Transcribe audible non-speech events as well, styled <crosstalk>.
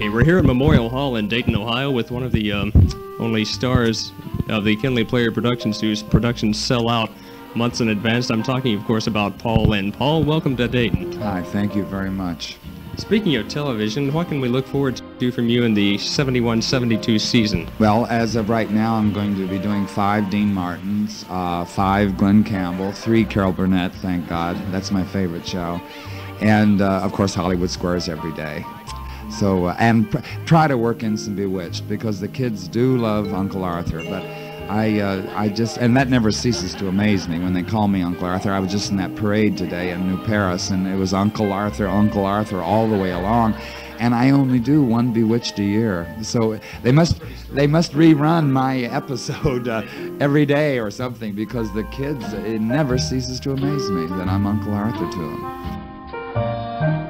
Okay, we're here at Memorial Hall in Dayton, Ohio, with one of the um, only stars of the Kenley Player Productions, whose productions sell out months in advance. I'm talking, of course, about Paul Lynde. Paul, welcome to Dayton. Hi, thank you very much. Speaking of television, what can we look forward to from you in the 71-72 season? Well, as of right now, I'm going to be doing five Dean Martins, uh, five Glen Campbell, three Carol Burnett, thank God. That's my favorite show. And, uh, of course, Hollywood Squares every day. So, uh, and try to work in some Bewitched because the kids do love Uncle Arthur. But I, uh, I just, and that never ceases to amaze me when they call me Uncle Arthur. I was just in that parade today in New Paris, and it was Uncle Arthur, Uncle Arthur all the way along. And I only do one Bewitched a year, so they must they must rerun my <laughs> episode uh, every day or something because the kids it never ceases to amaze me that I'm Uncle Arthur to them.